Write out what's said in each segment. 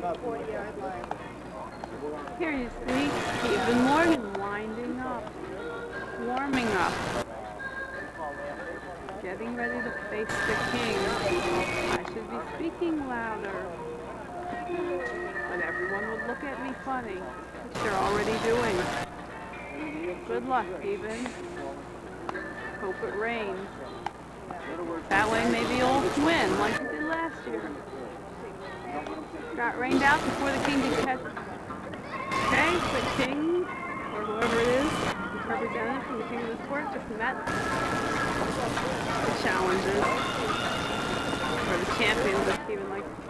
Here you see Stephen Morgan winding up, warming up, getting ready to face the king. I should be speaking louder. But everyone would look at me funny, which they're already doing. Good luck, Stephen. Hope it rains. That way maybe you'll win like you did last year. Got rained out before the king could catch. Okay, the king, or whoever it is, is represented from the king of the court, just met the challenges, or the champions, likes to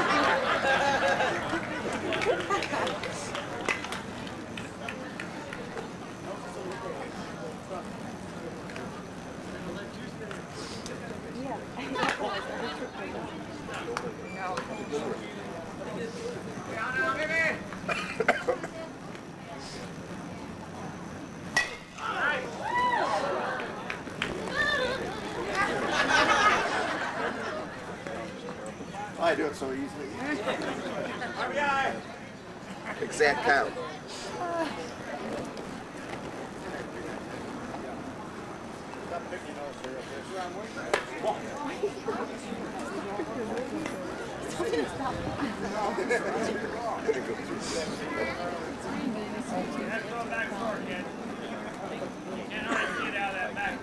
easily. RBI. Exact count. That's going back forward, kid. You can't hardly see it out of that back.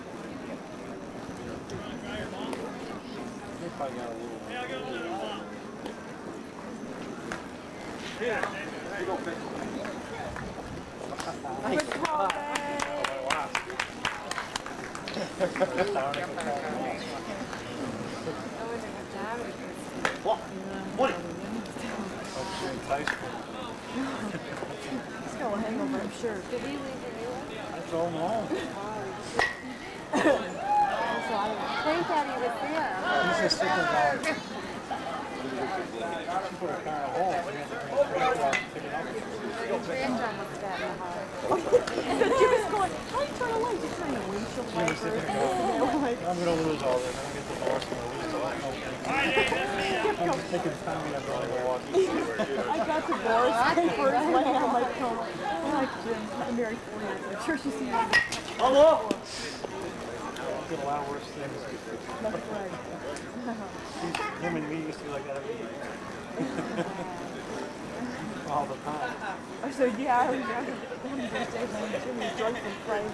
Yeah, I'll get a little bump. He's got a hangover, I'm sure. Did he leave I told him home. So I think that he was there. He's just sitting there. Put a car in a hole. We had to bring it back out and pick it up. Grandson was that in the house. Jim was going, how you turn a light? You're trying to windshield Jim was wiper. sitting there going, I'm gonna lose all this. I'm gonna get divorced. I'm gonna lose all this. I'm just taking Tommy and going to walk. I got divorced papers laying on my pillow. I'm like, Jim, I'm married four years. I'm sure she's seen it. Hello? Did a lot worse things. That's right. Him and me used to be like that every day. All the time. Oh, I said, yeah, I was having birthday when Jim was drunk from Friday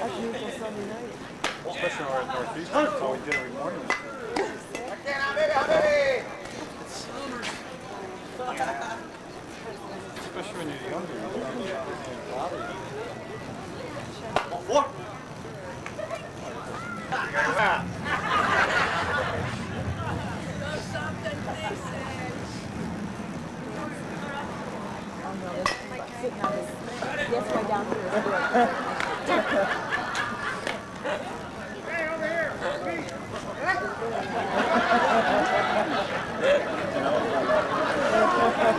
afternoon till Sunday night. Especially over at Northeast. That's how we did every morning. Especially when you're younger. What? His, yes, here. Hey, over here. Speak.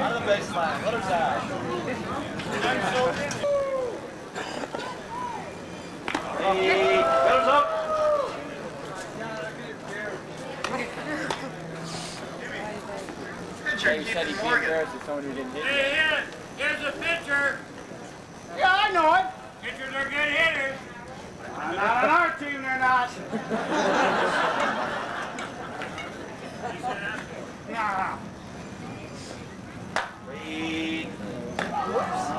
Out of the baseline. Let us out. Hey, let us up. He said he'd be embarrassed someone who didn't hit. Hey, here's, here's a pitcher. Yeah, I know it. Pitchers are good hitters. Not on our team, they're not. Nah. Read. Vamos.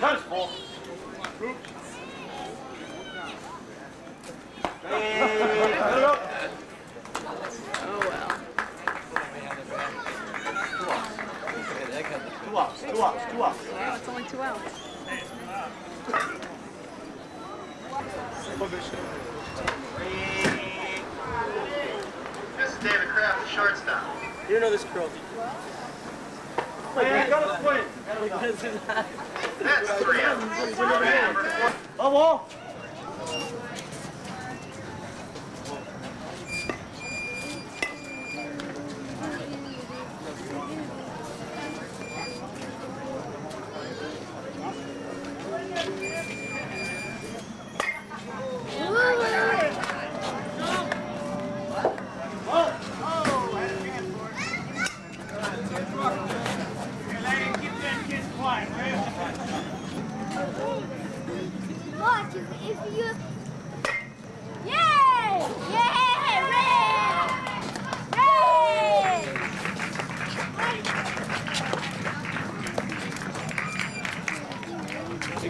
Huntsville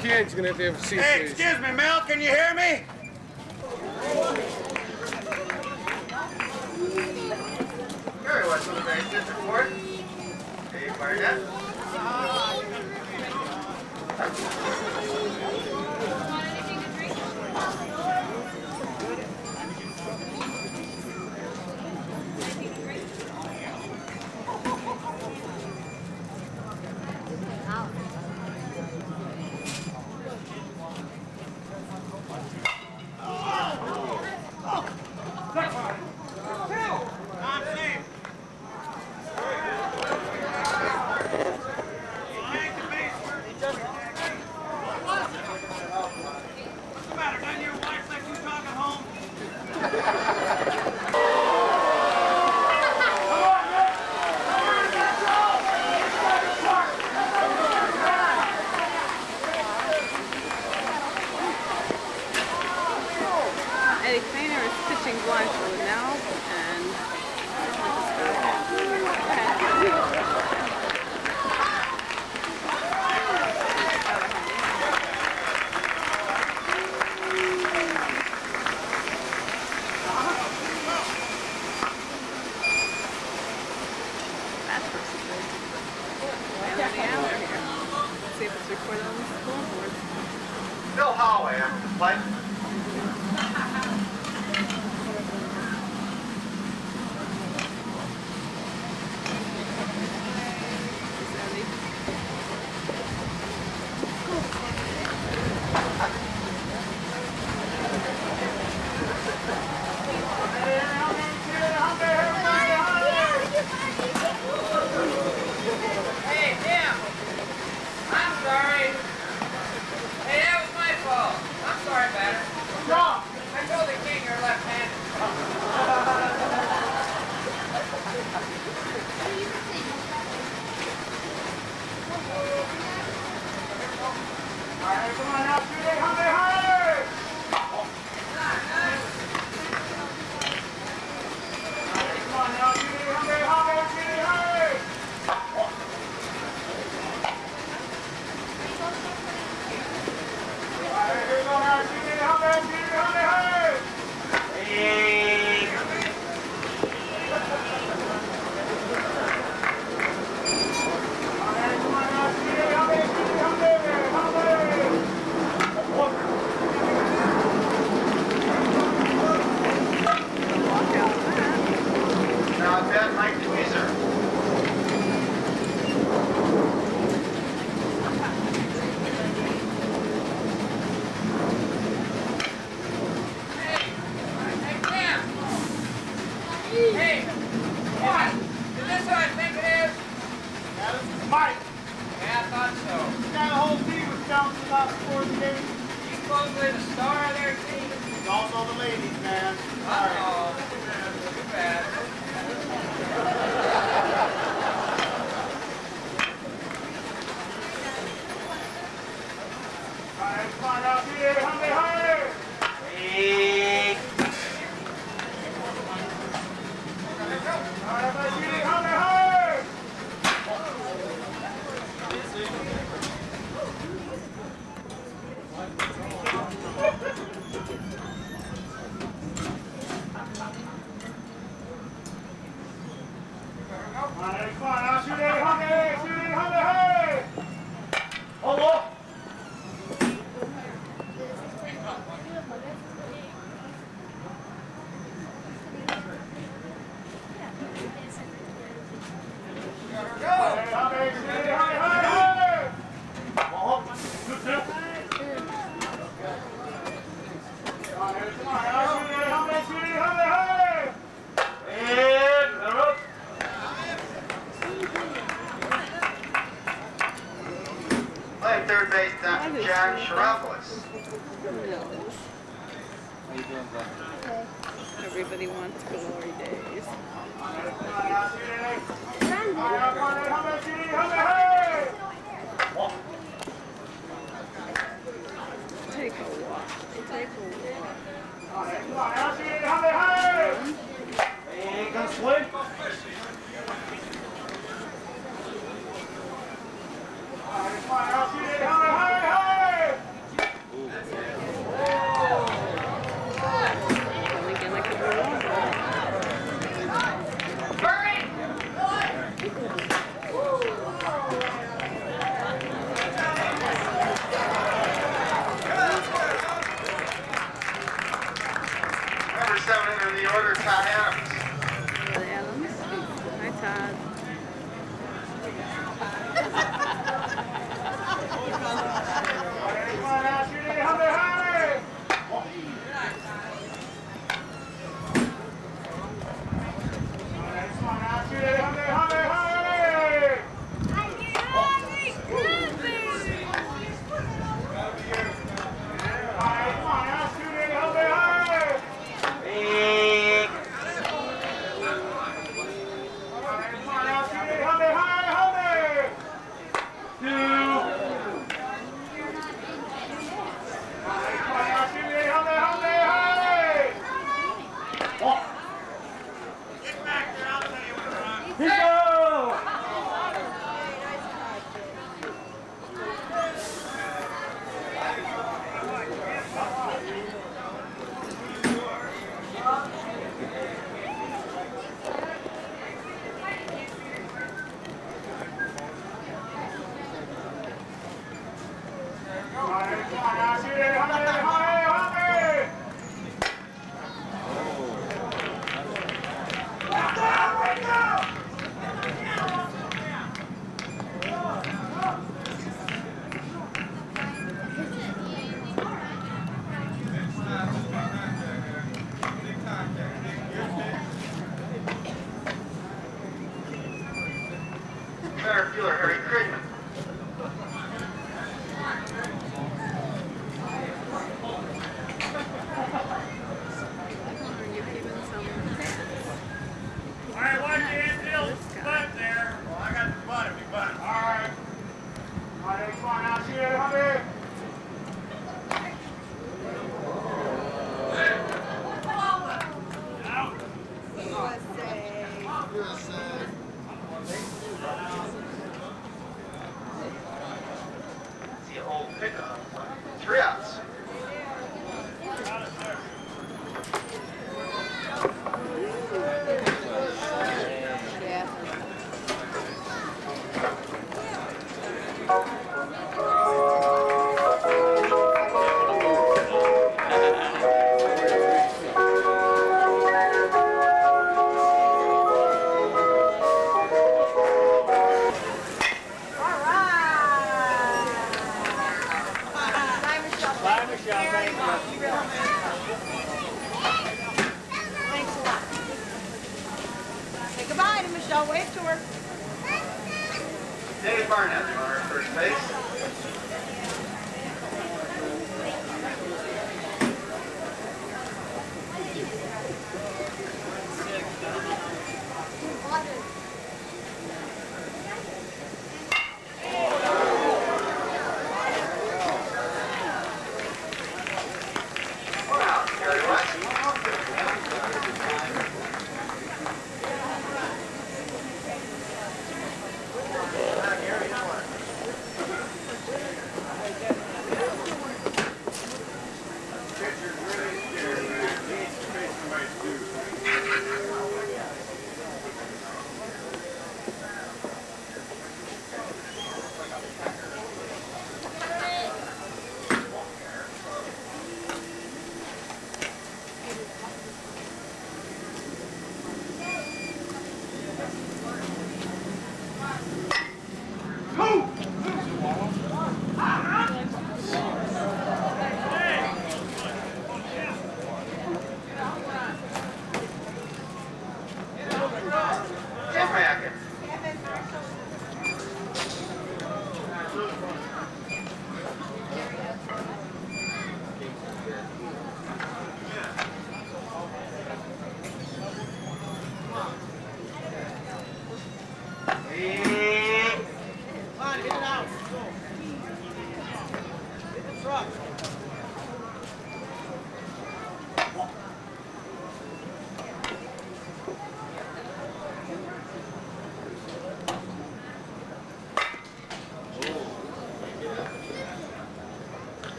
kid's gonna have to have a seat. Hey, please. excuse me, Mel, can you hear me? Gary West on the Bank District Court. Hey, Barnett. Ladies, man. Uh-oh. Too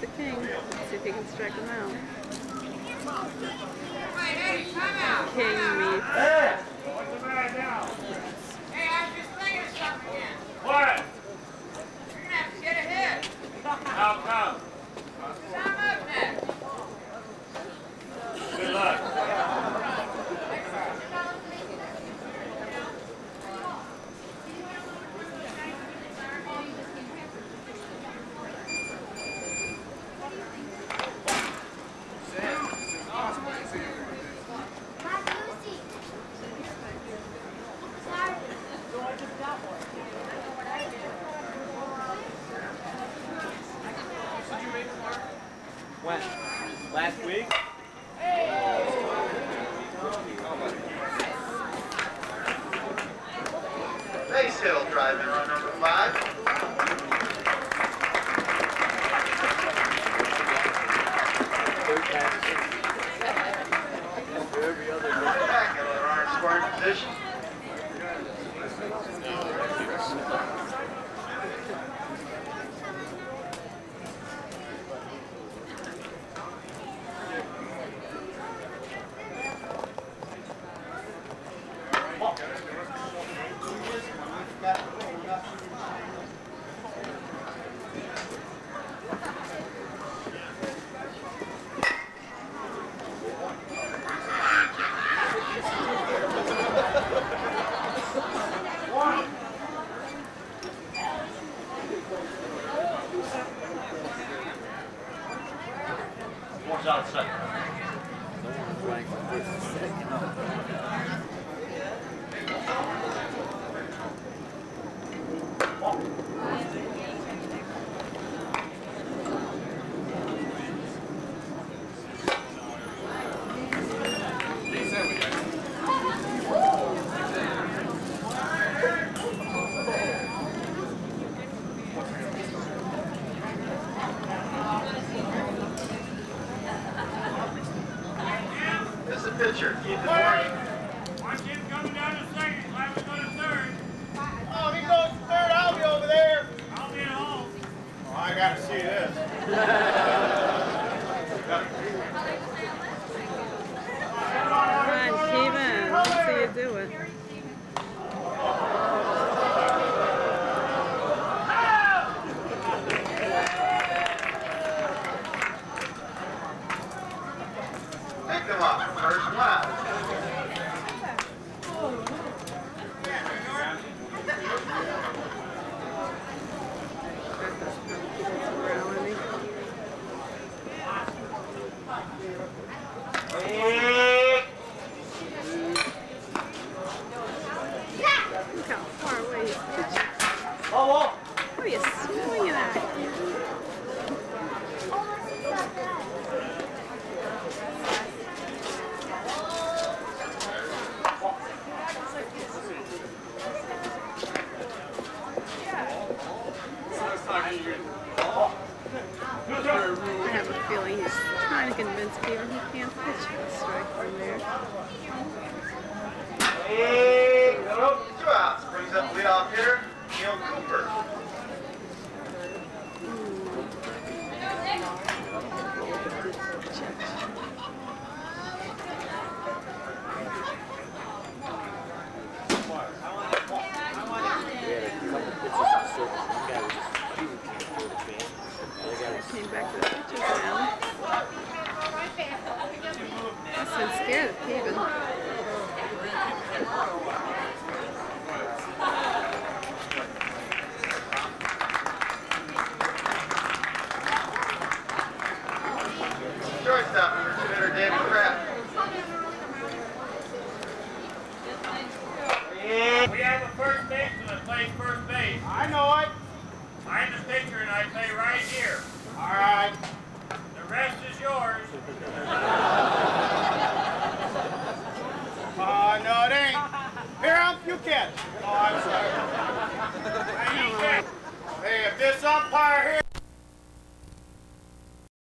the king. Let's see if he can strike him out. King